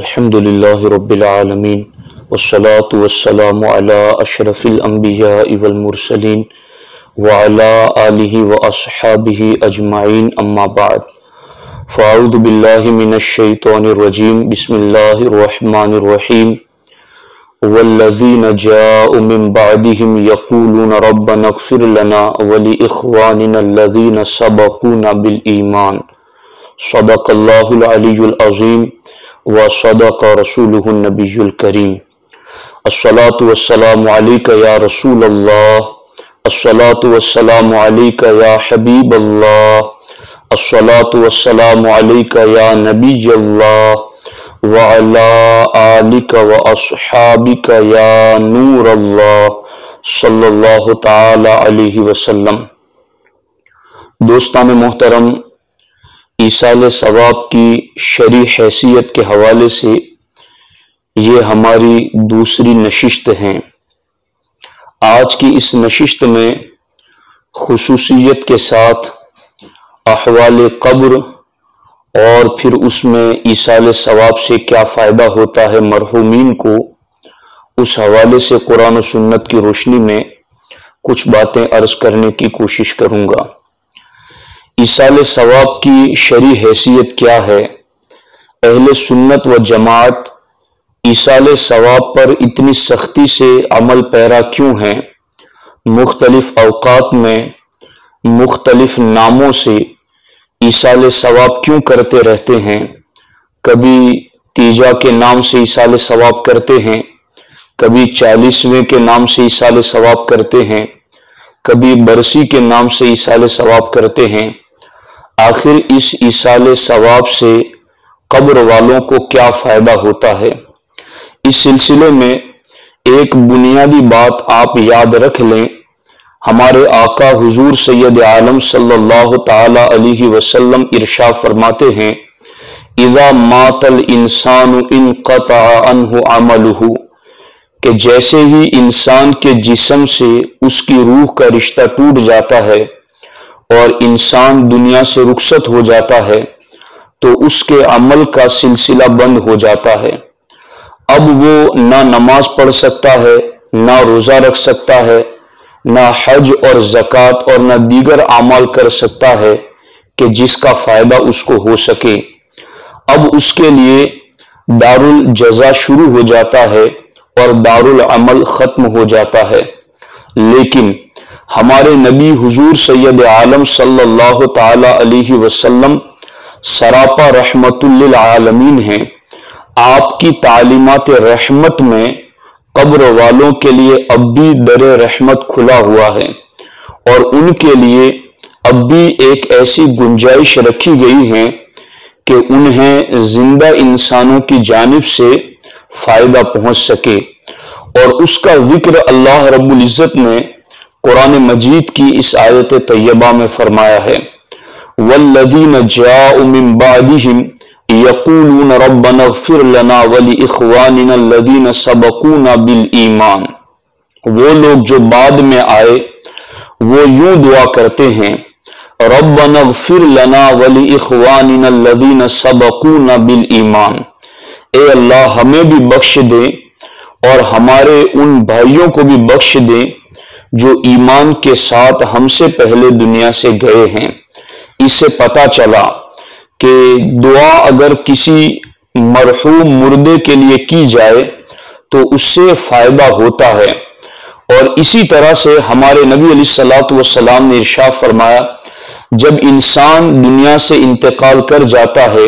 الحمد لله رب العالمين والصلاة والسلام على أشرف الأنبياء والمرسلين وعلى آله وأصحابه أجمعين أما بعد. فأعوذ بالله من الشيطان الرجيم بسم الله الرحمن الرحيم والذين جاءوا من بعدهم يقولون ربنا اغفر لنا ولإخواننا الذين سبقونا بالإيمان صدق الله العلي العظيم وصدق رسوله النبي الكريم الصلاة والسلام عليك يا رسول الله الصلاة والسلام عليك يا حبيب الله الصلاة والسلام عليك يا نبي الله وعلى آلك وأصحابك يا نور الله صلی اللہ تعالی علیہ وسلم۔ دوستان محترم ایسال ثواب کی شرع حیثیت کے حوالے سے یہ ہماری دوسری نشست ہیں۔ آج کی اس نشست میں خصوصیت کے ساتھ احوال قبر اور پھر اس میں ایسال ثواب سے کیا فائدہ ہوتا ہے مرحومین کو، اس حوالے سے قرآن و سنت کی روشنی میں کچھ باتیں عرض کرنے کی کوشش کروں گا۔ ایسال ثواب کی شرع حیثیت کیا ہے؟ اہل سنت و جماعت ایسال ثواب پر اتنی سختی سے عمل پیرا کیوں ہیں؟ مختلف اوقات میں، مختلف ناموں سے ایسال ثواب کیوں کرتے رہتے ہیں؟ کبھی تیجا کے نام سے ایسال ثواب کرتے ہیں، کبھی چالیسویں کے نام سے ایسال ثواب کرتے ہیں، کبھی برسی کے نام سے ایسال ثواب کرتے ہیں۔ آخر اس ایسال ثواب سے قبر والوں کو کیا فائدہ ہوتا ہے؟ اس سلسلے میں ایک بنیادی بات آپ یاد رکھ لیں۔ ہمارے آقا حضور سید عالم صلی اللہ تعالی علیہ وسلم ارشا فرماتے ہیں، اذا مات الانسان انقطع عنہ عملہ کہ جیسے ہی انسان کے جسم سے اس کی روح کا رشتہ ٹوٹ جاتا ہے اور انسان دنیا سے رخصت ہو جاتا ہے تو اس کے عمل کا سلسلہ بند ہو جاتا ہے۔ اب وہ نہ نماز پڑھ سکتا ہے، نہ روزہ رکھ سکتا ہے، نہ حج اور زکوٰۃ اور نہ دیگر اعمال کر سکتا ہے کہ جس کا فائدہ اس کو ہو سکے۔ اب اس کے لیے دار الجزا شروع ہو جاتا ہے اور دار العمل ختم ہو جاتا ہے۔ لیکن ہمارے نبی حضور سید عالم صلی اللہ تعالی علیہ وسلم سراپا رحمت للعالمین ہیں۔ آپ کی تعلیمات رحمت میں قبر والوں کے لیے اب بھی در رحمت کھلا ہوا ہے اور ان کے لیے اب بھی ایک ایسی گنجائش رکھی گئی ہے کہ انہیں زندہ انسانوں کی جانب سے فائدہ پہنچ سکے۔ اور اس کا ذکر اللہ رب العزت نے قرآن مجید کی اس آیت طیبہ میں فرمایا ہے۔ والذین جاءوا من بعدهم یقولون ربنا اغفر لنا ولی اخواننا الذین سبقونا بالایمان۔ وہ لوگ جو بعد میں آئے، وہ یوں دعا کرتے ہیں، ربنا اغفر لنا ولی اخواننا الذین سبقونا بالایمان۔ اے اللہ، ہمیں بھی بخش دے اور ہمارے ان بھائیوں کو بھی بخش دے جو ایمان کے ساتھ ہم سے پہلے دنیا سے گئے ہیں۔ اس سے پتا چلا کہ دعا اگر کسی مرحوم مردے کے لیے کی جائے تو اس سے فائدہ ہوتا ہے۔ اور اسی طرح سے ہمارے نبی علیہ السلاۃ والسلام نے ارشا فرمایا، جب انسان دنیا سے انتقال کر جاتا ہے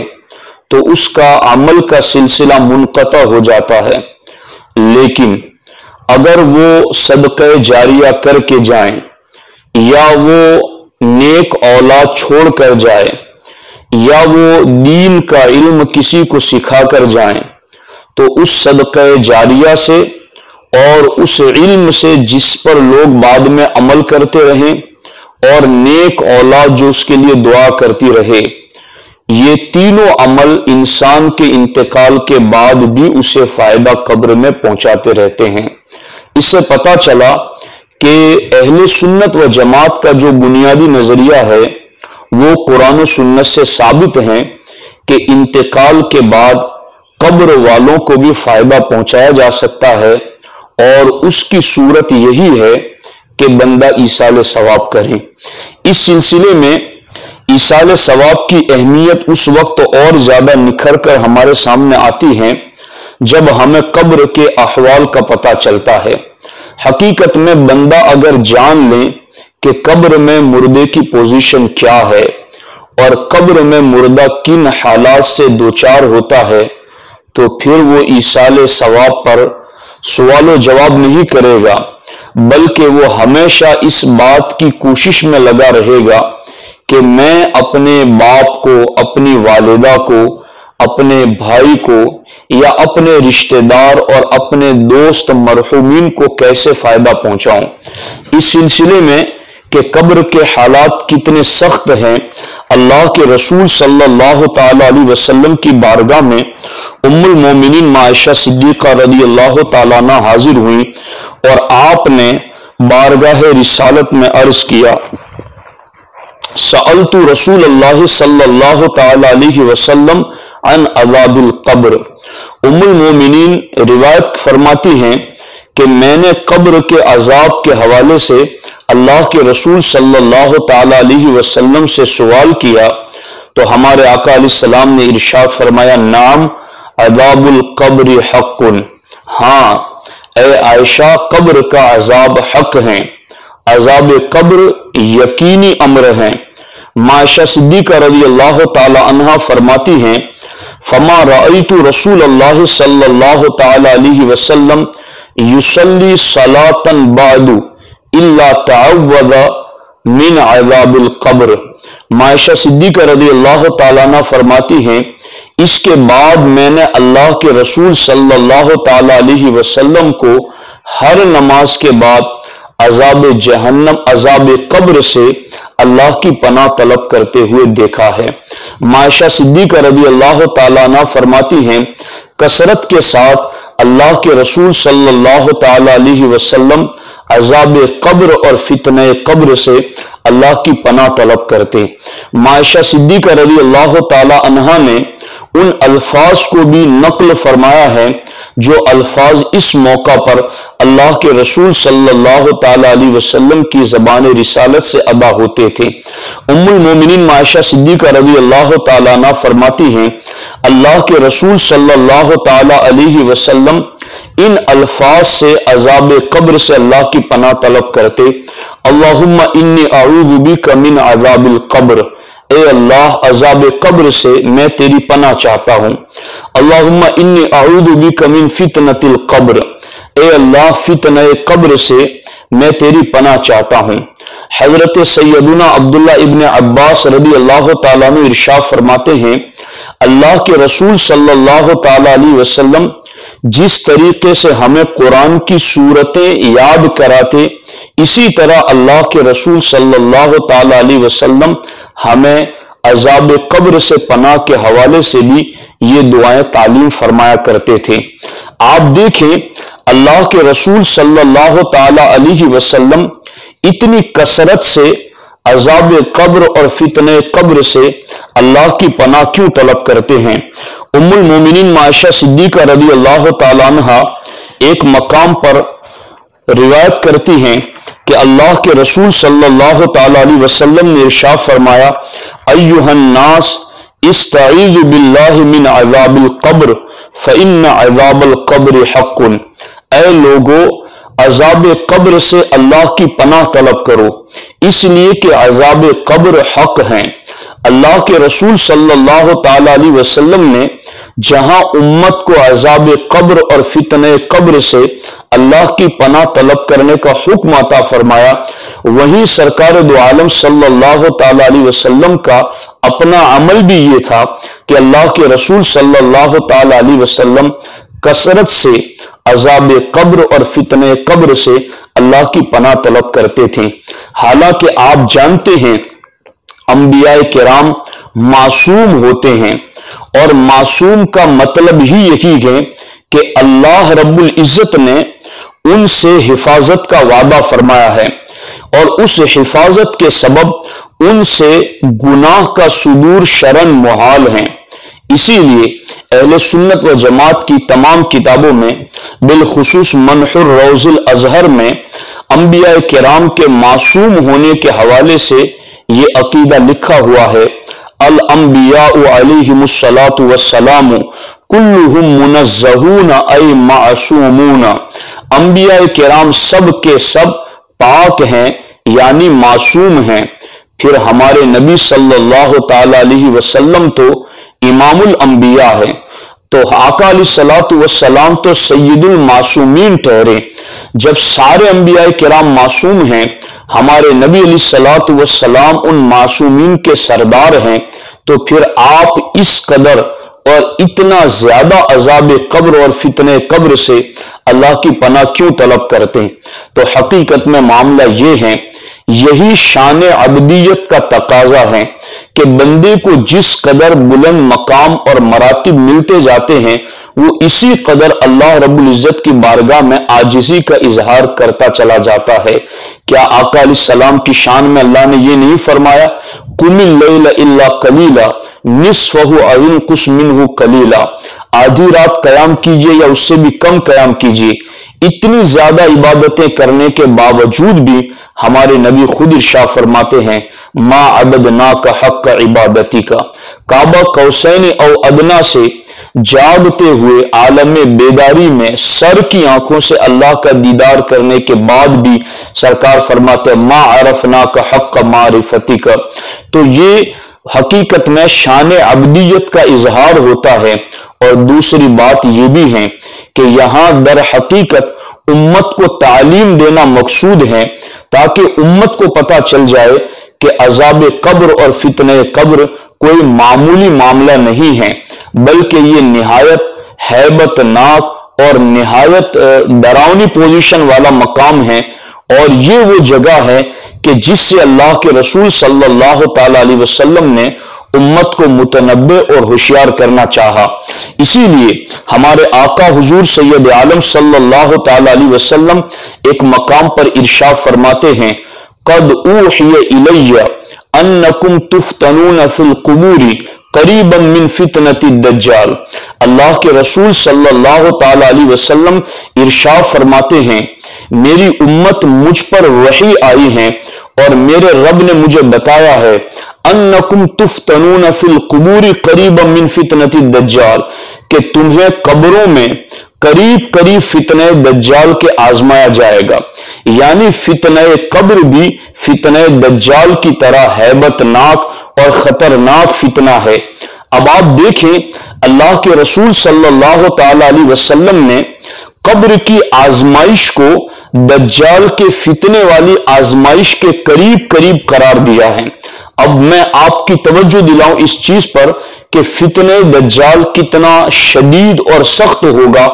تو اس کا عمل کا سلسلہ منقطع ہو جاتا ہے۔ لیکن اگر وہ صدقہ جاریہ کر کے جائیں یا وہ نیک اولاد چھوڑ کر جائے یا وہ دین کا علم کسی کو سکھا کر جائیں، تو اس صدقہ جاریہ سے اور اس علم سے جس پر لوگ بعد میں عمل کرتے رہیں اور نیک اولاد جو اس کے لیے دعا کرتی رہے، یہ تینوں عمل انسان کے انتقال کے بعد بھی اسے فائدہ قبر میں پہنچاتے رہتے ہیں۔ اس سے پتا چلا کہ اہل سنت و جماعت کا جو بنیادی نظریہ ہے، وہ قرآن و سنت سے ثابت ہیں کہ انتقال کے بعد قبر والوں کو بھی فائدہ پہنچایا جا سکتا ہے اور اس کی صورت یہی ہے کہ بندہ ایسال ثواب کرے۔ اس سلسلے میں ایسال ثواب کی اہمیت اس وقت اور زیادہ نکھر کر ہمارے سامنے آتی ہے، جب ہمیں قبر کے احوال کا پتہ چلتا ہے۔ حقیقت میں بندہ اگر جان لے کہ قبر میں مردے کی پوزیشن کیا ہے اور قبر میں مردہ کن حالات سے دوچار ہوتا ہے، تو پھر وہ ایسال ثواب پر سوال و جواب نہیں کرے گا، بلکہ وہ ہمیشہ اس بات کی کوشش میں لگا رہے گا کہ میں اپنے باپ کو، اپنی والدہ کو اپنے بھائی کو یا اپنے رشتہ دار اور اپنے دوست مرحومین کو کیسے فائدہ پہنچاؤں؟ اس سلسلے میں کہ قبر کے حالات کتنے سخت ہیں، اللہ کے رسول صلی اللہ تعالی علیہ وسلم کی بارگاہ میں ام المومنین معاشہ صدیقہ رضی اللہ تعالیٰ حاضر ہوئی اور آپ نے بارگاہ رسالت میں عرض کیا، سألت رسول اللہ صلی اللہ تعالی علیہ وسلم عن عذاب القبر۔ ام المومنین روایت فرماتی ہیں کہ میں نے قبر کے عذاب کے حوالے سے اللہ کے رسول صلی اللہ تعالی علیہ وسلم سے سوال کیا۔ تو ہمارے آقا علیہ السلام نے ارشاد فرمایا نام عذاب القبر حق۔ ہاں اے عائشہ، قبر کا عذاب حق ہیں۔ عذاب قبر یقینی امر ہیں۔ معاشہ صدیقہ رضی اللہ تعالی عنہ فرماتی ہیں فما رأيت رسول اللہ صلی اللہ تعالی علیہ وسلم یسلی صلاة بعد الا تعوذ من عذاب القبر۔ معاشہ صدیقہ رضی اللہ تعالیٰ عنہ فرماتی ہیں، اس کے بعد میں نے اللہ کے رسول صلی اللہ تعالی علیہ وسلم کو ہر نماز کے بعد عذاب جہنم، عذاب قبر سے اللہ کی پناہ طلب کرتے ہوئے دیکھا ہے۔ معاشہ صدیقہ رضی اللہ تعالیٰ عنہ فرماتی ہیں، کثرت کے ساتھ اللہ کے رسول صلی اللہ تعالی علیہ وسلم عذاب قبر اور فتنہ قبر سے اللہ کی پناہ طلب کرتے۔ معاشہ صدیقہ رضی اللہ تعالی عنہ نے ان الفاظ کو بھی نقل فرمایا ہے جو الفاظ اس موقع پر اللہ کے رسول صلی اللہ تعالی علیہ وسلم کی زبان رسالت سے ادا ہوتے تھے۔ ام المومنین معاشہ صدیقہ رضی اللہ تعالیٰ عنہ فرماتی ہیں، اللہ کے رسول صلی اللہ تعالی علیہ وسلم ان الفاظ سے عذاب قبر سے اللہ کی پناہ طلب کرتے، اللہم انی اعوذ بک من عذاب القبر۔ اے اللہ، عذاب قبر سے میں تیری پناہ چاہتا ہوں۔ اللہم انی اعوذ بک من فتنة القبر۔ اے اللہ، فتنہ قبر سے میں تیری پناہ چاہتا ہوں۔ حضرت سیدنا عبداللہ ابن عباس رضی اللہ تعالیٰ نے ارشاد فرماتے ہیں، اللہ کے رسول صلی اللہ تعالی علیہ وسلم جس طریقے سے ہمیں قرآن کی صورتیں یاد کراتے، اسی طرح اللہ کے رسول صلی اللہ تعالی علیہ وسلم ہمیں عذاب قبر سے پناہ کے حوالے سے بھی یہ دعائیں تعلیم فرمایا کرتے تھے۔ آپ دیکھیں، اللہ کے رسول صلی اللہ تعالی علیہ وسلم اتنی کثرت سے عذاب قبر اور فتن قبر سے اللہ کی پناہ کیوں طلب کرتے ہیں؟ ام المومنین معاشہ صدیقہ رضی اللہ تعالیٰ عنہ ایک مقام پر روایت کرتی ہیں کہ اللہ کے رسول صلی اللہ تعالیٰ علیہ وسلم نے ارشاد فرمایا ایوہ الناس، استعیذ باللہ من عذاب القبر، فإن عذاب القبر حق۔ اے لوگو عذاب قبر سے اللہ کی پناہ طلب کرو۔ اس لیے کہ عذاب قبر حق ہیں۔ اللہ کے رسول صلی اللہ تعالی علیہ وسلم نے جہاں امت کو عذاب قبر اور فتن قبر سے اللہ کی پناہ طلب کرنے کا حکم عطا فرمایا وہیں سرکار دو عالم صلی اللہ تعالی علیہ وسلم کا اپنا عمل بھی یہ تھا کہ اللہ کے رسول صلی اللہ تعالی علیہ وسلم کثرت سے عذاب قبر اور فتن قبر سے اللہ کی پناہ طلب کرتے تھے۔ حالانکہ آپ جانتے ہیں، انبیاء کرام معصوم ہوتے ہیں اور معصوم کا مطلب ہی یہی ہے کہ اللہ رب العزت نے ان سے حفاظت کا وعدہ فرمایا ہے اور اس حفاظت کے سبب ان سے گناہ کا صدور شرن محال ہیں۔ اسی لیے اہل سنت و جماعت کی تمام کتابوں میں، بالخصوص منحر روز الازہر میں، انبیاء کرام کے معصوم ہونے کے حوالے سے یہ عقیدہ لکھا ہوا ہے، الانبیاء علیہم الصلاة والسلام کلہم منزہون ای معصومون۔ انبیاء کرام سب کے سب پاک ہیں یعنی معصوم ہیں۔ پھر ہمارے نبی صلی اللہ تعالی علیہ وسلم تو امام الانبیاء ہیں تو آقا علیہ سلاۃ وسلام تو سید المعصومین ٹھہرے۔ جب سارے انبیاء کرام معصوم ہیں، ہمارے نبی علیہ سلاۃ وسلام ان معصومین کے سردار ہیں۔ تو پھر آپ اس قدر اور اتنا زیادہ عذاب قبر اور فتن قبر سے اللہ کی پناہ کیوں طلب کرتے ہیں؟ تو حقیقت میں معاملہ یہ ہے، یہی شان عبدیت کا تقاضا ہے کہ بندے کو جس قدر بلند مقام اور مراتب ملتے جاتے ہیں، وہ اسی قدر اللہ رب العزت کی بارگاہ میں آجزی کا اظہار کرتا چلا جاتا ہے۔ کیا آقا علیہ السلام کی شان میں اللہ نے یہ نہیں فرمایا؟ کم اللہ کلیلہ نصف کس منہ کلیلہ آدھی رات قیام کیجیے یا اس سے بھی کم قیام کیجیے اتنی زیادہ عبادتیں کرنے کے باوجود بھی ہمارے نبی خود ارشا فرماتے ہیں، ما عبدنا کا حق کا عبادتی کا کعبہ کوسین او ادنا سے جاگتے ہوئے عالم بیداری میں سر کی آنکھوں سے اللہ کا دیدار کرنے کے بعد بھی سرکار فرماتے ما عرفنا کا حق کا معرفتی کا تو یہ حقیقت میں شان عبدیت کا اظہار ہوتا ہے۔ اور دوسری بات یہ بھی ہے کہ یہاں در حقیقت امت کو تعلیم دینا مقصود ہے تاکہ امت کو پتا چل جائے کہ عذاب قبر اور فتن قبر کوئی معمولی معاملہ نہیں ہے، بلکہ یہ نہایت حیبت ناک اور نہایت ڈراؤنی پوزیشن والا مقام ہے۔ اور یہ وہ جگہ ہے کہ جس سے اللہ کے رسول صلی اللہ تعالی علیہ وسلم نے امت کو متنبع اور ہوشیار کرنا چاہا۔ اسی لیے ہمارے آقا حضور سید عالم صلی اللہ تعالی علیہ وسلم ایک مقام پر ارشاد فرماتے ہیں، قد اوحی الیہ انکم تفتنون فی القبور قریبا من فتنت الدجال۔ اللہ کے رسول صلی اللہ تعالی علیہ وسلم ارشاد فرماتے ہیں، میری امت مجھ پر وحی آئی ہیں اور میرے رب نے مجھے بتایا ہے انکم تفتنون فی القبور قریبا من فتنت الدجال، کہ تمہیں قبروں میں قریب قریب فتنہ دجال کے آزمایا جائے گا۔ یعنی فتنہ قبر بھی فتنہ دجال کی طرح حیبت ناک اور خطرناک فتنہ ہے۔ اب آپ دیکھیں، اللہ کے رسول صلی اللہ تعالی علیہ وسلم نے قبر کی آزمائش کو دجال کے فتنے والی آزمائش کے قریب قریب قرار دیا ہے۔ اب میں آپ کی توجہ دلاؤں اس چیز پر کہ فتنے دجال کتنا شدید اور سخت ہوگا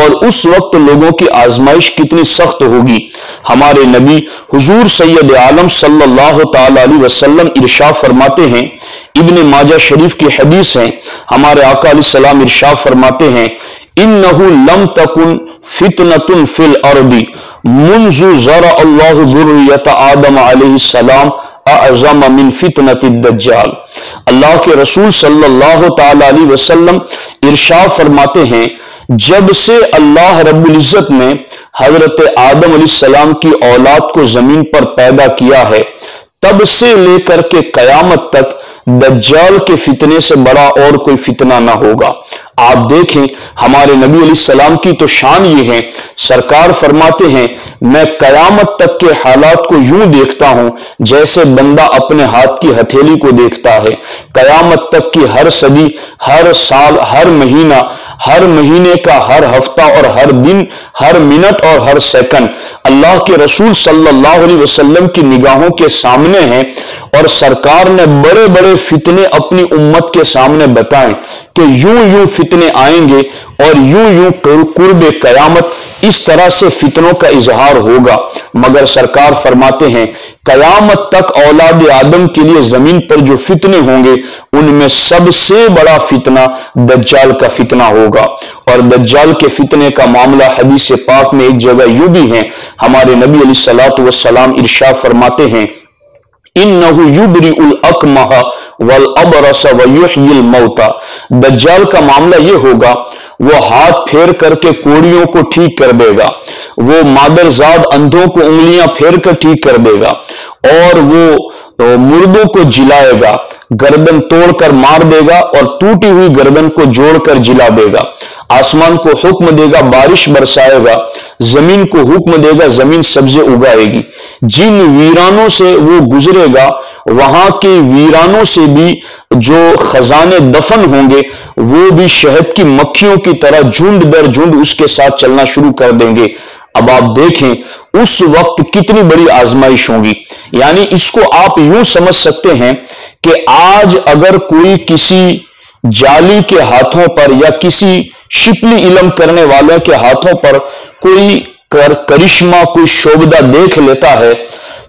اور اس وقت لوگوں کی آزمائش کتنی سخت ہوگی۔ ہمارے نبی حضور سید عالم صلی اللہ تعالی علیہ وسلم ارشا فرماتے ہیں، ابن ماجہ شریف کی حدیث ہیں ہمارے آقا علیہ السلام ارشا فرماتے ہیں انہو لم تکن فتنة فی الارض منذ زرع اللہ ذریت آدم علیہ السلام اعظم من فتنة الدجال. اللہ کے رسول صلی اللہ تعالی علیہ وسلم ارشاد فرماتے ہیں، جب سے اللہ رب العزت نے حضرت آدم علیہ السلام کی اولاد کو زمین پر پیدا کیا ہے، تب سے لے کر کے قیامت تک دجال کے فتنے سے بڑا اور کوئی فتنہ نہ ہوگا۔ آپ دیکھیں، ہمارے نبی علیہ السلام کی تو شان یہ ہے، سرکار فرماتے ہیں، میں قیامت تک کے حالات کو یوں دیکھتا ہوں جیسے بندہ اپنے ہاتھ کی ہتھیلی کو دیکھتا ہے۔ قیامت تک کی ہر صدی، ہر سال، ہر مہینہ، ہر مہینے کا ہر ہفتہ اور ہر دن، ہر منٹ اور ہر سیکنڈ۔ اللہ کے رسول صلی اللہ علیہ وسلم کی نگاہوں کے سامنے ہیں اور سرکار نے بڑے بڑے فتنے اپنی امت کے سامنے بتائیں کہ یوں یوں فتنے آئیں گے اور یوں یوں قرب قیامت اس طرح سے فتنوں کا اظہار ہوگا۔ مگر سرکار فرماتے ہیں، قیامت تک اولاد آدم کے لیے زمین پر جو فتنے ہوں گے، ان میں سب سے بڑا فتنہ دجال کا فتنہ ہوگا۔ اور دجال کے فتنے کا معاملہ حدیث پاک میں ایک جگہ یوں بھی ہے۔ ہمارے نبی علیہ السلاۃ وسلام ارشا فرماتے ہیں انہو یبری الاکمہ والابرس ویحیی الموتا دجال کا معاملہ یہ ہوگا، وہ ہاتھ پھیر کر کے کوڑیوں کو ٹھیک کر دے گا۔ وہ مادرزاد اندھوں کو انگلیاں پھیر کر ٹھیک کر دے گا۔ اور وہ مردوں کو جلائے گا، گردن توڑ کر مار دے گا اور ٹوٹی ہوئی گردن کو جوڑ کر جلا دے گا۔ آسمان کو حکم دے گا، بارش برسائے گا۔ زمین کو حکم دے گا، زمین سبزے اگائے گی۔ جن ویرانوں سے وہ گزرے گا، وہاں کے ویرانوں سے بھی جو خزانے دفن ہوں گے، وہ بھی شہد کی مکھیوں کی طرح جھنڈ در جھنڈ اس کے ساتھ چلنا شروع کر دیں گے۔ اب آپ دیکھیں اس وقت کتنی بڑی آزمائش ہوگی۔ یعنی اس کو آپ یوں سمجھ سکتے ہیں کہ آج اگر کوئی کسی جالی کے ہاتھوں پر یا کسی شپلی علم کرنے والوں کے ہاتھوں پر کوئی کرشمہ، کوئی شوبدہ دیکھ لیتا ہے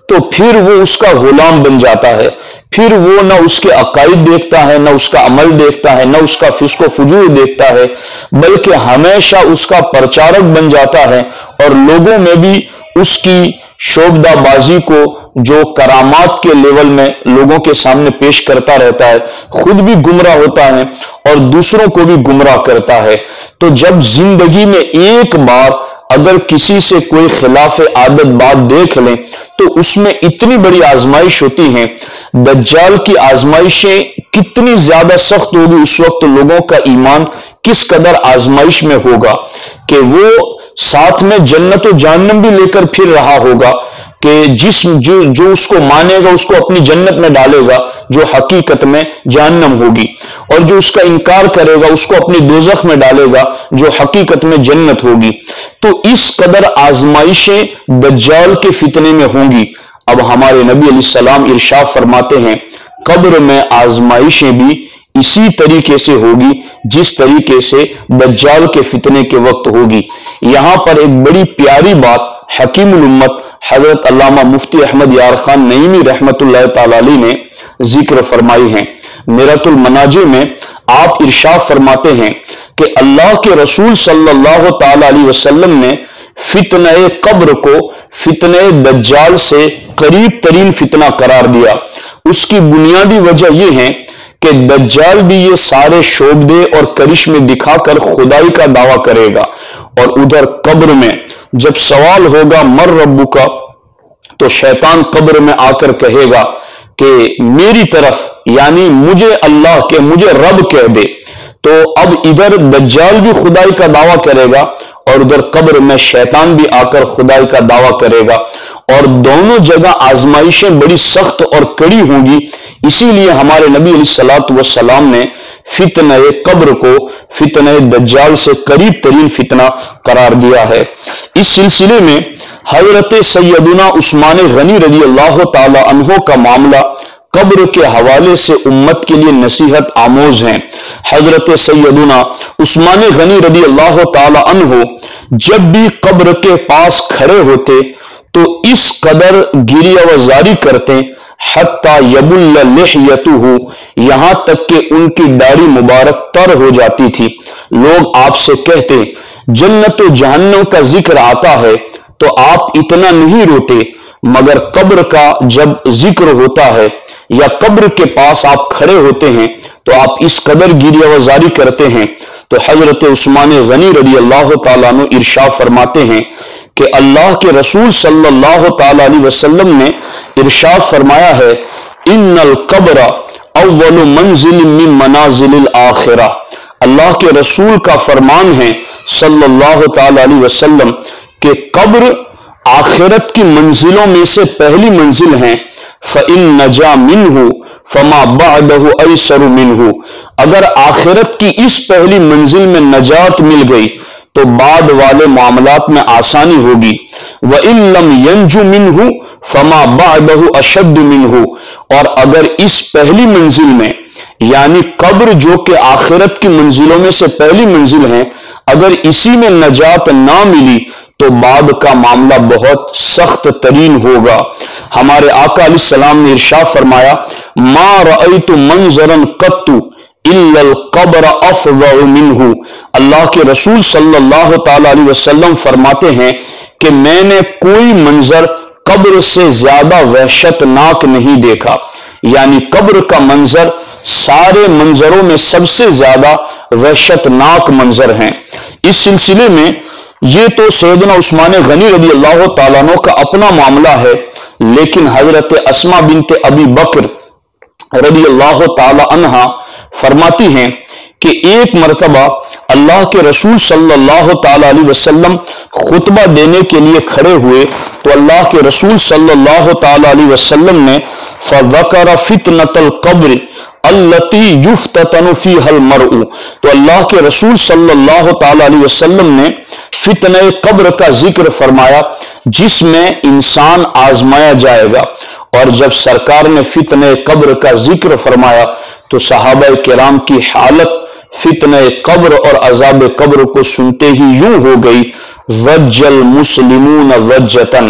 تو پھر وہ اس کا غلام بن جاتا ہے۔ پھر وہ نہ اس کے عقائد دیکھتا ہے، نہ اس کا عمل دیکھتا ہے، نہ اس کا فسق و فجور دیکھتا ہے، بلکہ ہمیشہ اس کا پرچارک بن جاتا ہے اور لوگوں میں بھی اس کی شوبدہ بازی کو جو کرامات کے لیول میں لوگوں کے سامنے پیش کرتا رہتا ہے، خود بھی گمراہ ہوتا ہے اور دوسروں کو بھی گمراہ کرتا ہے۔ تو جب زندگی میں ایک بار اگر کسی سے کوئی خلاف عادت بات دیکھ لیں تو اس میں اتنی بڑی آزمائش ہوتی ہیں دجال کی آزمائشیں کتنی زیادہ سخت ہوگی اس وقت لوگوں کا ایمان کس قدر آزمائش میں ہوگا کہ وہ ساتھ میں جنت و جہنم بھی لے کر پھر رہا ہوگا۔ کہ جس جو جو اس کو مانے گا، اس کو اپنی جنت میں ڈالے گا، جو حقیقت میں جہنم ہوگی۔ اور جو اس کا انکار کرے گا، اس کو اپنی دوزخ میں ڈالے گا، جو حقیقت میں جنت ہوگی۔ تو اس قدر آزمائشیں دجال کے فتنے میں ہوں گی۔ اب ہمارے نبی علیہ السلام ارشاد فرماتے ہیں، قبر میں آزمائشیں بھی اسی طریقے سے ہوگی، جس طریقے سے دجال کے فتنے کے وقت ہوگی۔ یہاں پر ایک بڑی پیاری بات حکیم الامت حضرت علامہ مفتی احمد یار خان نعیمی رحمت اللہ تعالی علی نے ذکر فرمائی ہیں۔ میرت المناجے میں آپ ارشاد فرماتے ہیں کہ اللہ کے رسول صلی اللہ تعالی علیہ وسلم نے فتنہ قبر کو فتنہ دجال سے قریب ترین فتنہ قرار دیا۔ اس کی بنیادی وجہ یہ ہے کہ دجال بھی یہ سارے شوبدے اور کرش میں دکھا کر خدائی کا دعویٰ کرے گا۔ اور ادھر قبر میں جب سوال ہوگا مر ربو کا تو شیطان قبر میں آ کر کہے گا کہ میری طرف یعنی مجھے اللہ کے، مجھے رب کہہ دے۔ تو اب ادھر دجال بھی خدائی کا دعویٰ کرے گا اور ادھر قبر میں شیطان بھی آ کر خدائی کا دعویٰ کرے گا اور دونوں جگہ آزمائشیں بڑی سخت اور کڑی ہوں گی۔ اسی لیے ہمارے نبی علیہ السلاۃ وسلام نے فتنہ قبر کو فتنہ دجال سے قریب ترین فتنہ قرار دیا ہے۔ اس سلسلے میں حضرت سیدنا عثمان غنی رضی اللہ تعالی عنہ کا معاملہ قبر کے حوالے سے امت کے لیے نصیحت آموز ہیں۔ حضرت سیدنا عثمان غنی رضی اللہ تعالی عنہ جب بھی قبر کے پاس کھڑے ہوتے تو اس قدر گریہ وزاری کرتے، حتیٰ یب اللہ یہاں تک کہ ان کی داڑھی مبارک تر ہو جاتی تھی۔ لوگ آپ سے کہتے، جنت و جہنم کا ذکر آتا ہے تو آپ اتنا نہیں روتے۔ مگر قبر کا جب ذکر ہوتا ہے یا قبر کے پاس آپ کھڑے ہوتے ہیں، تو آپ اس قدر گیری وزاری کرتے ہیں۔ تو حضرت عثمان غنی رضی اللہ تعالیٰ عنہ ارشا فرماتے ہیں کہ اللہ کے رسول صلی اللہ تعالی علیہ وسلم نے ارشاد فرمایا ہے، ان القبر اول منزل من منازل الاخرہ اللہ کے رسول کا فرمان ہے صلی اللہ تعالی علیہ وسلم کہ قبر آخرت کی منزلوں میں سے پہلی منزل ہیں فَإِن نَجَا مِنْهُ فما بعده ایسر منه۔ اگر آخرت کی اس پہلی منزل میں نجات مل گئی، تو بعد والے معاملات میں آسانی ہوگی۔ وَإِن لَمْ يَنْجُ مِنْهُ فما بعده اشد منه۔ اور اگر اس پہلی منزل میں یعنی قبر جو کہ آخرت کی منزلوں میں سے پہلی منزل ہیں اگر اسی میں نجات نہ ملی تو بعد کا معاملہ بہت سخت ترین ہوگا۔ ہمارے آقا علیہ السلام نے ارشاد فرمایا، ما رأیت منظرا قط الا القبر افضع منه اللہ کے رسول صلی اللہ تعالی علیہ وسلم فرماتے ہیں کہ میں نے کوئی منظر قبر سے زیادہ وحشتناک نہیں دیکھا۔ یعنی قبر کا منظر سارے منظروں میں سب سے زیادہ وحشتناک منظر ہیں۔ اس سلسلے میں یہ تو سیدنا عثمان غنی رضی اللہ تعالیٰ عنہ کا اپنا معاملہ ہے، لیکن حضرت اسما بنت ابی بکر رضی اللہ تعالی عنہ فرماتی ہیں کہ ایک مرتبہ اللہ کے رسول صلی اللہ تعالی علیہ وسلم خطبہ دینے کے لیے کھڑے ہوئے تو اللہ کے رسول صلی اللہ تعالی علیہ وسلم نے فَذَكَرَ فِتْنَةَ الْقَبْرِ الَّتِي يُفْتَتَنُ فِيهَا الْمَرْءُ. تو اللہ کے رسول صلی اللہ تعالی علیہ وسلم نے فتنہ قبر کا ذکر فرمایا، جس میں انسان آزمایا جائے گا۔ اور جب سرکار نے فتنہ قبر کا ذکر فرمایا، تو صحابہ کرام کی حالت فتنہ قبر اور عذاب قبر کو سنتے ہی یوں ہو گئی رج المسلمون رجتن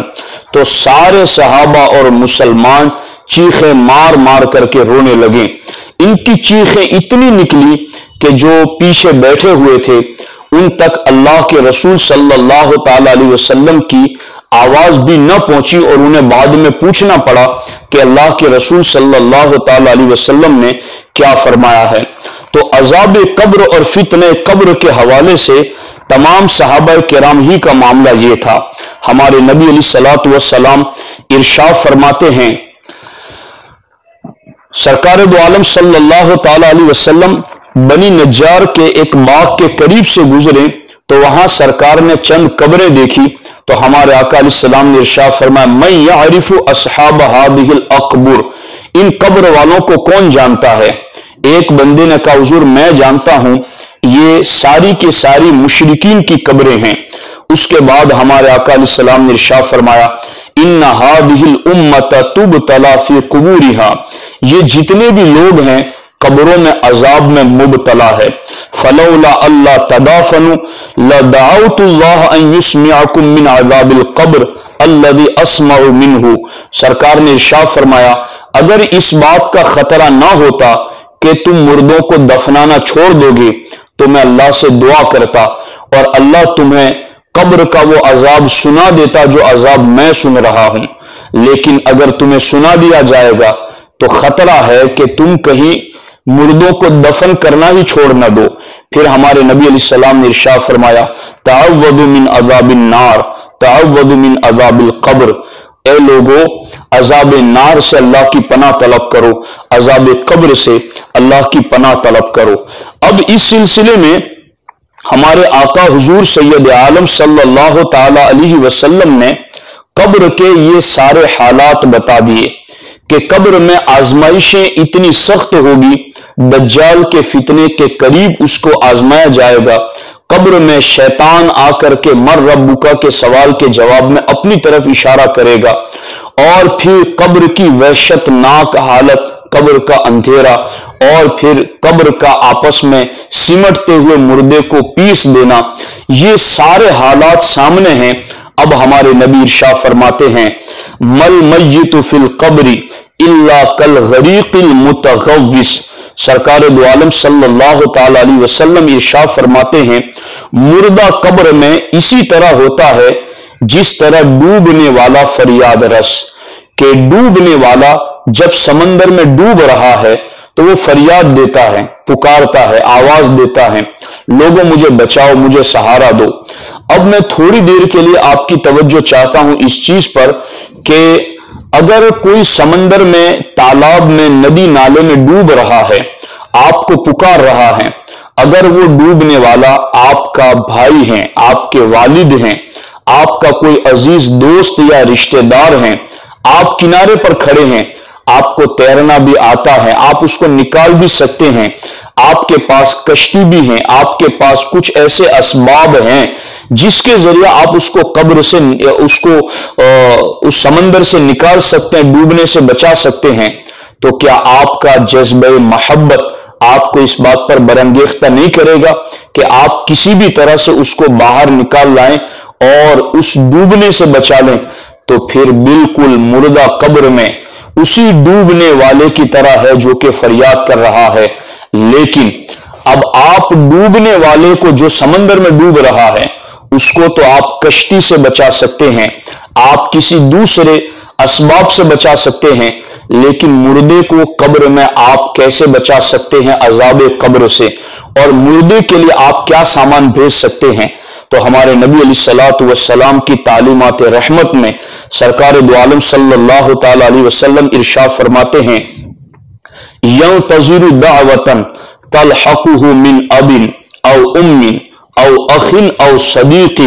تو سارے صحابہ اور مسلمان چیخیں مار مار کر کے رونے لگے ان کی چیخیں اتنی نکلی کہ جو پیچھے بیٹھے ہوئے تھے، ان تک اللہ کے رسول صلی اللہ تعالی علیہ وسلم کی آواز بھی نہ پہنچی اور انہیں بعد میں پوچھنا پڑا کہ اللہ کے رسول صلی اللہ تعالی علیہ وسلم نے کیا فرمایا ہے۔ تو عذاب قبر اور فتن قبر کے حوالے سے تمام صحابہ کرام ہی کا معاملہ یہ تھا۔ ہمارے نبی علیہ سلاۃ وسلام ارشاد فرماتے ہیں سرکار دو عالم صلی اللہ تعالی علیہ وسلم بنی نجار کے ایک باغ کے قریب سے گزرے تو وہاں سرکار نے چند قبریں دیکھی تو ہمارے آقا علیہ السلام نے ارشاد فرمایا میں یعرف اصحاب هذه الاقبر ان قبر والوں کو کون جانتا ہے؟ ایک بندے نے کہا، حضور، میں جانتا ہوں یہ ساری کے ساری مشرقین کی قبریں ہیں۔ اس کے بعد ہمارے آقا علیہ السلام نے ارشاد فرمایا، ان هذه الامه تبتلى في قبورها یہ جتنے بھی لوگ ہیں، قبروں میں عذاب میں مبتلا ہے۔ فلولا اللہ تدافن لدعوت اللہ ان يسمعكم من عذاب القبر الذي اسمع منه۔ سرکار نے ارشاد فرمایا، اگر اس بات کا خطرہ نہ ہوتا کہ تم مردوں کو دفنانا چھوڑ دو گے تو میں اللہ سے دعا کرتا اور اللہ تمہیں قبر کا وہ عذاب سنا دیتا جو عذاب میں سن رہا ہوں۔ لیکن اگر تمہیں سنا دیا جائے گا تو خطرہ ہے کہ تم کہیں مردوں کو دفن کرنا ہی چھوڑ نہ دو۔ پھر ہمارے نبی علیہ السلام نے ارشاد فرمایا تعود من عذاب النار تعود من عذاب القبر۔ اے لوگو، عذاب نار سے اللہ کی پناہ طلب کرو، عذاب قبر سے اللہ کی پناہ طلب کرو۔ اب اس سلسلے میں ہمارے آقا حضور سید عالم صلی اللہ تعالی علیہ وسلم نے قبر کے یہ سارے حالات بتا دیے کہ قبر میں آزمائشیں اتنی سخت ہوگی، دجال کے فتنے کے قریب اس کو آزمایا جائے گا۔ قبر میں شیطان آ کر کے مر ربکا کے سوال کے جواب میں اپنی طرف اشارہ کرے گا۔ اور پھر قبر کی وحشت ناک حالت، قبر کا اندھیرا، اور پھر قبر کا آپس میں سمٹتے ہوئے مردے کو پیس دینا۔ یہ سارے حالات سامنے ہیں۔ اب ہمارے نبی ارشا فرماتے ہیں مل میت فی القبری اللہ کل غریق المتغوث سرکار دو عالم صلی اللہ تعالی علیہ وسلم ارشاد فرماتے ہیں، مردہ قبر میں اسی طرح ہوتا ہے جس طرح ڈوبنے والا فریاد رس۔ کہ ڈوبنے والا جب سمندر میں ڈوب رہا ہے تو وہ فریاد دیتا ہے، پکارتا ہے، آواز دیتا ہے۔ لوگوں، مجھے بچاؤ، مجھے سہارا دو۔ اب میں تھوڑی دیر کے لیے آپ کی توجہ چاہتا ہوں اس چیز پر کہ اگر کوئی سمندر میں، تالاب میں، ندی نالے میں ڈوب رہا ہے، آپ کو پکار رہا ہے، اگر وہ ڈوبنے والا آپ کا بھائی ہے آپ کے والد ہیں، آپ کا کوئی عزیز دوست یا رشتہ دار ہیں، آپ کنارے پر کھڑے ہیں آپ کو تیرنا بھی آتا ہے، آپ اس کو نکال بھی سکتے ہیں۔ آپ کے پاس کشتی بھی ہیں، آپ کے پاس کچھ ایسے اسباب ہیں جس کے ذریعے آپ اس کو قبر سے، اس کو اس سمندر سے نکال سکتے ہیں، ڈوبنے سے بچا سکتے ہیں۔ تو کیا آپ کا جذبہ محبت آپ کو اس بات پر برنگیختہ نہیں کرے گا کہ آپ کسی بھی طرح سے اس کو باہر نکال لائیں اور اس ڈوبنے سے بچا لیں؟ تو پھر بالکل مردہ قبر میں اسی ڈوبنے والے کی طرح ہے جو کہ فریاد کر رہا ہے۔ لیکن اب آپ ڈوبنے والے کو جو سمندر میں ڈوب رہا ہے، اس کو تو آپ کشتی سے بچا سکتے ہیں، آپ کسی دوسرے اسباب سے بچا سکتے ہیں، لیکن مردے کو قبر میں آپ کیسے بچا سکتے ہیں عذاب قبر سے؟ اور مردے کے لیے آپ کیا سامان بھیج سکتے ہیں؟ تو ہمارے نبی علیہ السلاۃ والسلام کی تعلیمات رحمت میں سرکار دو عالم صلی اللہ تعالی علیہ وسلم ارشاد فرماتے ہیں، یوں تذیر دعوتن تلحقه من ابن او ام او اخن او صدیق۔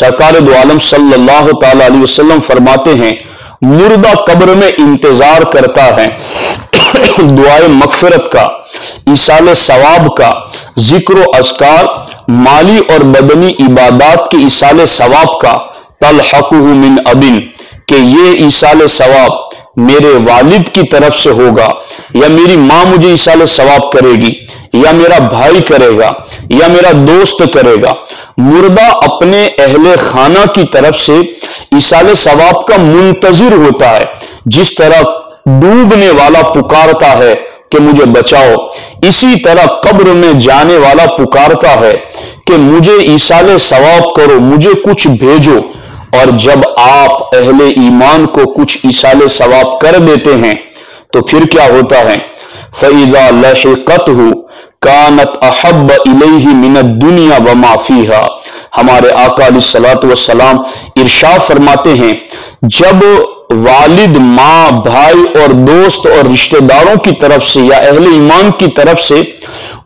سرکار دو عالم صلی اللہ تعالی علیہ وسلم فرماتے ہیں مردہ قبر میں انتظار کرتا ہے۔ دعائے مغفرت کا اشال ثواب کا، ذکر و اذکار، مالی اور بدنی عبادات کے ایسال ثواب کا۔ تلحقہ من ابن، کہ یہ ایسال ثواب میرے والد کی طرف سے ہوگا، یا میری ماں مجھے ایسال ثواب کرے گی، یا میرا بھائی کرے گا، یا میرا دوست کرے گا۔ مردہ اپنے اہل خانہ کی طرف سے ایسال ثواب کا منتظر ہوتا ہے۔ جس طرح ڈوبنے والا پکارتا ہے کہ مجھے بچاؤ، اسی طرح قبر میں جانے والا پکارتا ہے کہ مجھے ایسال ثواب کرو، مجھے کچھ بھیجو۔ اور جب آپ اہل ایمان کو کچھ ایسال ثواب کر دیتے ہیں، تو پھر کیا ہوتا ہے؟ فعیدہ لحقت ہو کانت احب الیہ من الدنیا وما فیہا ہمارے آقا علیہ الصلوۃ والسلام ارشاد فرماتے ہیں، جب والد ماں، بھائی اور دوست اور رشتہ داروں کی طرف سے یا اہل ایمان کی طرف سے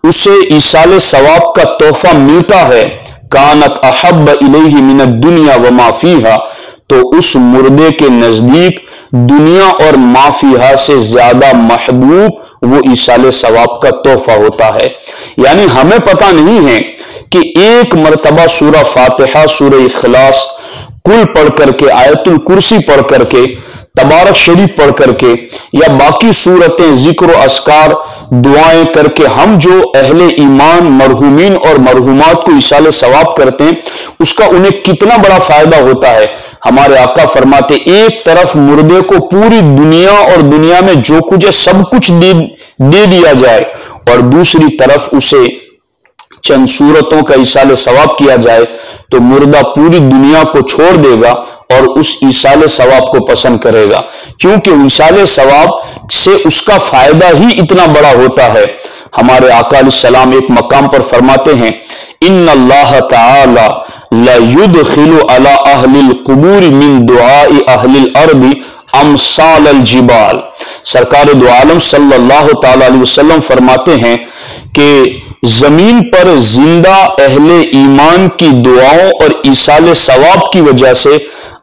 اسے ایسال ثواب کا تحفہ ملتا ہے کانت احب الیہ من الدنیا وما فیہا، تو اس مردے کے نزدیک دنیا اور مافیہ سے زیادہ محبوب وہ ایسال ثواب کا تحفہ ہوتا ہے۔ یعنی ہمیں پتہ نہیں ہے کہ ایک مرتبہ سورہ فاتحہ، سورہ اخلاص کل پڑھ کر کے، آیت الکرسی پڑھ کر کے تبارک شریف پڑھ کر کے یا باقی صورتیں، ذکر و اسکار دعائیں کر کے ہم جو اہل ایمان، مرحومین اور مرحومات کو اشال ثواب کرتے ہیں، اس کا انہیں کتنا بڑا فائدہ ہوتا ہے؟ ہمارے آقا فرماتے، ایک طرف مردے کو پوری دنیا اور دنیا میں جو کچھ ہے، سب کچھ دے دیا جائے، اور دوسری طرف اسے چند صورتوں کا اشال ثواب کیا جائے، تو مردہ پوری دنیا کو چھوڑ دے گا اور اس ایسال ثواب کو پسند کرے گا۔ کیونکہ ایسال ثواب سے اس کا فائدہ ہی اتنا بڑا ہوتا ہے۔ ہمارے آقا علیہ السلام ایک مقام پر فرماتے ہیں، ان اللہ تعالی لا يدخل على اہل القبور من دعاء اہل الارض امثال الجبال۔ سرکار دو عالم صلی اللہ تعالی علیہ وسلم فرماتے ہیں کہ زمین پر زندہ اہل ایمان کی دعاؤں اور ایسال ثواب کی وجہ سے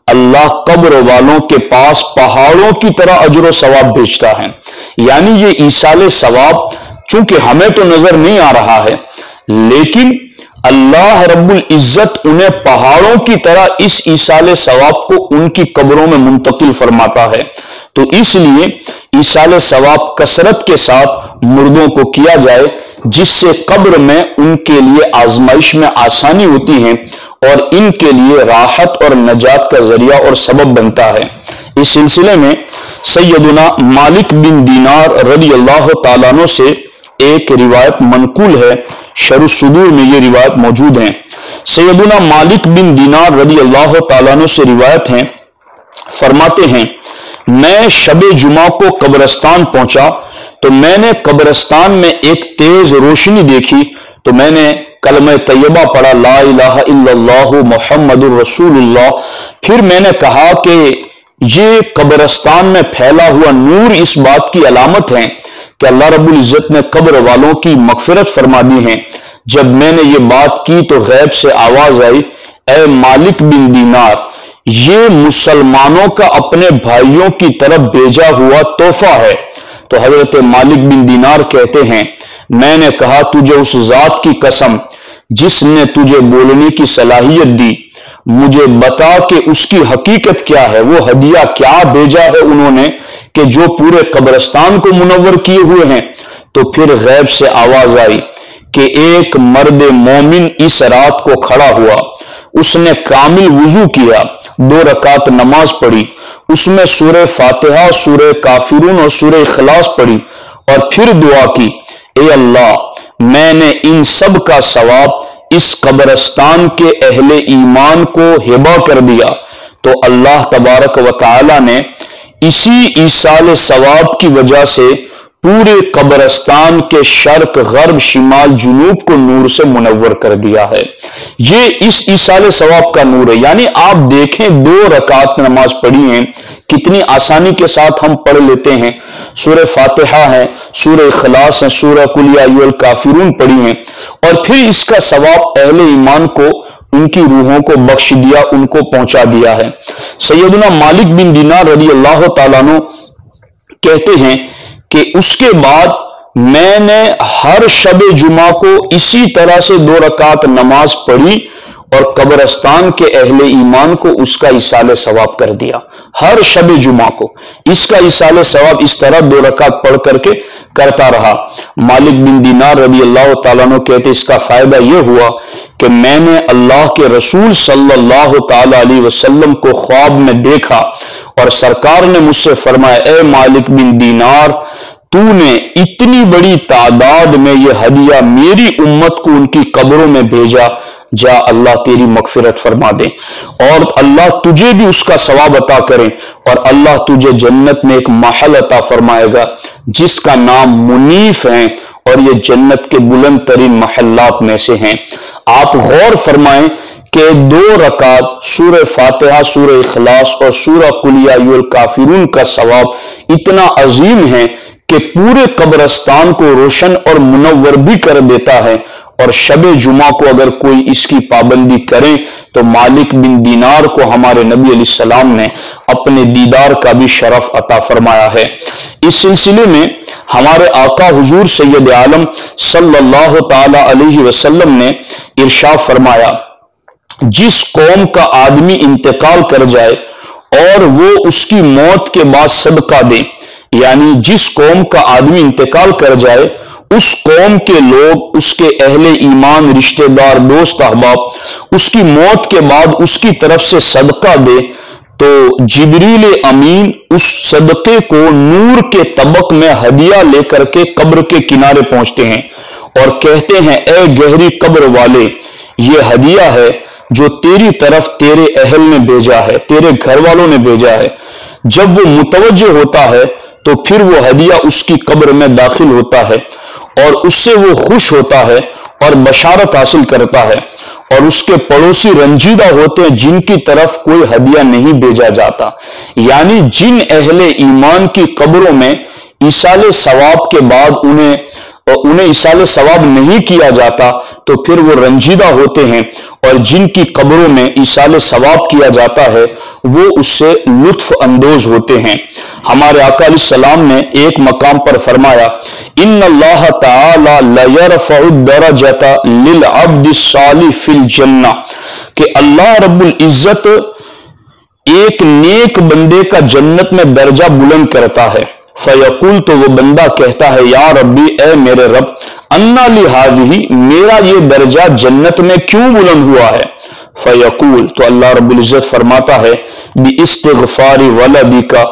اللہ قبر والوں کے پاس پہاڑوں کی طرح اجر و ثواب بھیجتا ہے۔ یعنی یہ ایسال ثواب چونکہ ہمیں تو نظر نہیں آ رہا ہے، لیکن اللہ رب العزت انہیں پہاڑوں کی طرح اس ایسال ثواب کو ان کی قبروں میں منتقل فرماتا ہے۔ تو اس لیے ایسال ثواب کثرت کے ساتھ مردوں کو کیا جائے جس سے قبر میں ان کے لیے آزمائش میں آسانی ہوتی ہے اور ان کے لیے راحت اور نجات کا ذریعہ اور سبب بنتا ہے۔ اس سلسلے میں سیدنا مالک بن دینار رضی اللہ تعالیٰ عنہ سے ایک روایت منقول ہے۔ شر صدور میں یہ روایت موجود ہیں سیدنا مالک بن دینار رضی اللہ تعالیٰ عنہ سے روایت ہیں فرماتے ہیں، میں شب جمعہ کو قبرستان پہنچا۔ تو میں نے قبرستان میں ایک تیز روشنی دیکھی، تو میں نے کلمہ طیبہ پڑھا، لا الہ الا اللہ محمد الرسول اللہ پھر میں نے کہا کہ یہ قبرستان میں پھیلا ہوا نور اس بات کی علامت ہے کہ اللہ رب العزت نے قبر والوں کی مغفرت فرما دی ہے جب میں نے یہ بات کی تو غیب سے آواز آئی، اے مالک بن دینار، یہ مسلمانوں کا اپنے بھائیوں کی طرف بھیجا ہوا تحفہ ہے۔ تو حضرت مالک بن دینار کہتے ہیں، میں نے کہا تجھے اس ذات کی قسم جس نے تجھے بولنے کی صلاحیت دی۔ مجھے بتا کہ اس کی حقیقت کیا ہے۔ وہ ہدیہ کیا بھیجا ہے انہوں نے کہ جو پورے قبرستان کو منور کیے ہوئے ہیں۔ تو پھر غیب سے آواز آئی کہ ایک مرد مومن اس رات کو کھڑا ہوا۔ اس نے کامل وضو کیا، دو رکعت نماز پڑھی، اس میں سورہ فاتحہ، سورہ کافرون اور سورہ اخلاص پڑھی اور پھر دعا کی، اے اللہ، میں نے ان سب کا ثواب اس قبرستان کے اہل ایمان کو ہبا کر دیا۔ تو اللہ تبارک و تعالی نے اسی ایسال ثواب کی وجہ سے پورے قبرستان کے شرق، غرب، شمال، جنوب کو نور سے منور کر دیا ہے۔ یہ اس ایسال ثواب کا نور ہے۔ یعنی آپ دیکھیں، دو رکعت نماز پڑھی ہیں۔ کتنی آسانی کے ساتھ ہم پڑھ لیتے ہیں۔ سورہ فاتحہ ہے، سورہ اخلاص ہے، سورہ کلیہ الکافرون پڑھی ہیں۔ اور پھر اس کا ثواب اہل ایمان کو، ان کی روحوں کو بخش دیا، ان کو پہنچا دیا ہے۔ سیدنا مالک بن دینار رضی اللہ تعالیٰ کہتے ہیں کہ اس کے بعد میں نے ہر شب جمعہ کو اسی طرح سے دو رکعت نماز پڑھی اور قبرستان کے اہل ایمان کو اس کا اصال ثواب کر دیا۔ ہر شب جمعہ کو۔ اس کا اصال ثواب اس طرح دو رکعت پڑھ کر کے کرتا رہا۔ مالک بن دینار رضی اللہ تعالیٰ کہتے اس کا فائدہ یہ ہوا کہ میں نے اللہ کے رسول صلی اللہ تعالی علیہ وسلم کو خواب میں دیکھا اور سرکار نے مجھ سے فرمایا، اے مالک بن دینار تو نے اتنی بڑی تعداد میں یہ ہدیہ میری امت کو ان کی قبروں میں بھیجا، جا اللہ تیری مغفرت فرما دے۔ اور اللہ تجھے بھی اس کا ثواب عطا کرے۔ اور اللہ تجھے جنت میں ایک محل عطا فرمائے گا، جس کا نام منیف ہے۔ اور یہ جنت کے بلند ترین محلات میں سے ہیں۔ آپ غور فرمائیں کہ دو رکعت سورہ فاتحہ، سورہ اخلاص اور سورہ کلیہ الکافرون کا ثواب اتنا عظیم ہے کہ پورے قبرستان کو روشن اور منور بھی کر دیتا ہے اور شب جمعہ کو اگر کوئی اس کی پابندی کرے تو مالک بن دینار کو ہمارے نبی علیہ السلام نے اپنے دیدار کا بھی شرف عطا فرمایا ہے۔ اس سلسلے میں ہمارے آقا حضور سید عالم صلی اللہ تعالی علیہ وسلم نے ارشا فرمایا، جس قوم کا آدمی انتقال کر جائے اور وہ اس کی موت کے بعد صدقہ دے یعنی جس قوم کا آدمی انتقال کر جائے، اس قوم کے لوگ، اس کے اہل ایمان، رشتہ دار، دوست، احباب، اس کی موت کے بعد اس کی طرف سے صدقہ دے، تو جبریل امین اس صدقے کو نور کے طبق میں ہدیہ لے کر کے قبر کے کنارے پہنچتے ہیں اور کہتے ہیں، اے گہری قبر والے، یہ ہدیہ ہے جو تیری طرف تیرے اہل نے بھیجا ہے، تیرے گھر والوں نے بھیجا ہے۔ جب وہ متوجہ ہوتا ہے تو پھر وہ ہدیہ اس کی قبر میں داخل ہوتا ہے اور اس سے وہ خوش ہوتا ہے اور بشارت حاصل کرتا ہے اور اس کے پڑوسی رنجیدہ ہوتے ہیں جن کی طرف کوئی ہدیہ نہیں بھیجا جاتا۔ یعنی جن اہل ایمان کی قبروں میں عیسال ثواب کے بعد انہیں انہیں اسال ثواب نہیں کیا جاتا تو پھر وہ رنجیدہ ہوتے ہیں اور جن کی قبروں میں اسال ثواب کیا جاتا ہے، وہ اس سے لطف اندوز ہوتے ہیں۔ ہمارے آقا علیہ السلام نے ایک مقام پر فرمایا، ان اللہ تعالی لیرفع للعبد الصالح فی الجنہ کہ اللہ رب العزت ایک نیک بندے کا جنت میں درجہ بلند کرتا ہے۔ فیقول تو وہ بندہ کہتا ہے، یا ربی، اے میرے رب، انا لہذی میرا یہ درجہ جنت میں کیوں بلند ہوا ہے؟ فیقول تو اللہ رب العزت فرماتا ہے بھی استغفار ولدی کا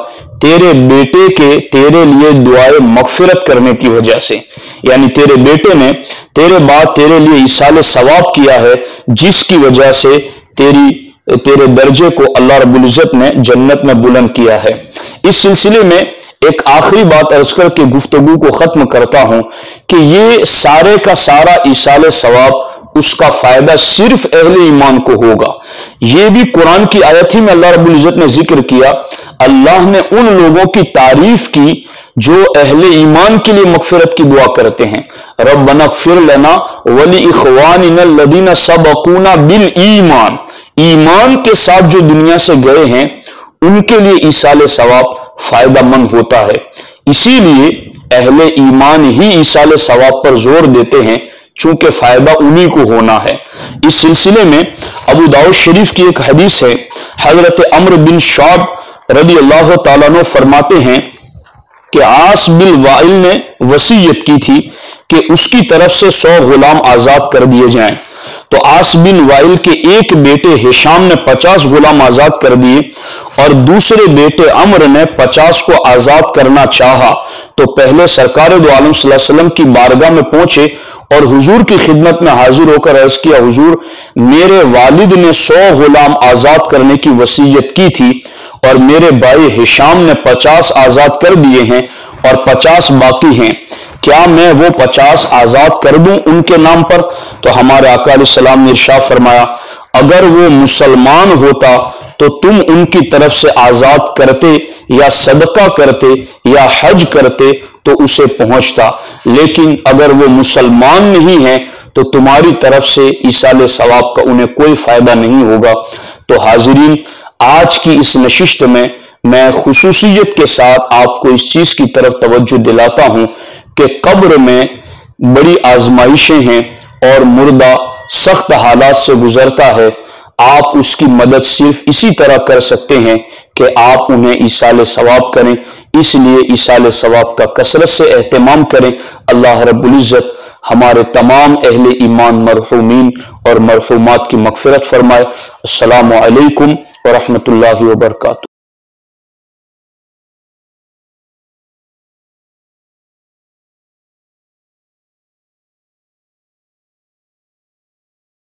تیرے بیٹے کے تیرے لیے دعائے مغفرت کرنے کی وجہ سے۔ یعنی تیرے بیٹے نے تیرے بعد تیرے لیے اسال ثواب کیا ہے، جس کی وجہ سے تیری تیرے درجے کو اللہ رب العزت نے جنت میں بلند کیا ہے۔ اس سلسلے میں ایک آخری بات ارز کر کے گفتگو کو ختم کرتا ہوں کہ یہ سارے کا سارا ایسال ثواب اس کا فائدہ صرف اہل ایمان کو ہوگا۔ یہ بھی قرآن کی آیت ہی میں اللہ رب العزت نے ذکر کیا۔ اللہ نے ان لوگوں کی تعریف کی جو اہل ایمان کے لیے مغفرت کی دعا کرتے ہیں۔ رب نغفر لنا ولی اخوان الذین سبقونا بالایمان۔ ایمان کے ساتھ جو دنیا سے گئے ہیں، ان کے لیے ایسال ثواب فائدہ مند ہوتا ہے۔ اسی لیے اہل ایمان ہی ایسال ثواب پر زور دیتے ہیں، چونکہ فائدہ انہی کو ہونا ہے۔ اس سلسلے میں ابو داؤد شریف کی ایک حدیث ہے، حضرت امر بن شعب رضی اللہ تعالیٰ نے فرماتے ہیں کہ آس بل وائل نے وسیعت کی تھی کہ اس کی طرف سے سو غلام آزاد کر دیے جائیں۔ تو آس بن وائل کے ایک بیٹے ہشام نے پچاس غلام آزاد کر دیے اور دوسرے بیٹے عمر نے پچاس کو آزاد کرنا چاہا۔ تو پہلے سرکار دو عالم صلی اللہ علیہ وسلم کی بارگاہ میں پہنچے اور حضور کی خدمت میں حاضر ہو کر عرض کیا، حضور، میرے والد نے سو غلام آزاد کرنے کی وسیعت کی تھی اور میرے بھائی ہشام نے پچاس آزاد کر دیے ہیں اور پچاس باقی ہیں۔ کیا میں وہ پچاس آزاد کر دوں ان کے نام پر؟ تو ہمارے آقا علیہ السلام نے ارشاد فرمایا، اگر وہ مسلمان ہوتا تو تم ان کی طرف سے آزاد کرتے، یا صدقہ کرتے، یا حج کرتے تو اسے پہنچتا۔ لیکن اگر وہ مسلمان نہیں ہے تو تمہاری طرف سے عیسال ثواب کا انہیں کوئی فائدہ نہیں ہوگا۔ تو حاضرین، آج کی اس نششت میں میں خصوصیت کے ساتھ آپ کو اس چیز کی طرف توجہ دلاتا ہوں کہ قبر میں بڑی آزمائشیں ہیں اور مردہ سخت حالات سے گزرتا ہے۔ آپ اس کی مدد صرف اسی طرح کر سکتے ہیں کہ آپ انہیں ایسال ثواب کریں۔ اس لیے ایسال ثواب کا کثرت سے اہتمام کریں۔ اللہ رب العزت ہمارے تمام اہل ایمان مرحومین اور مرحومات کی مغفرت فرمائے۔ السلام علیکم ورحمۃ اللہ وبرکاتہ۔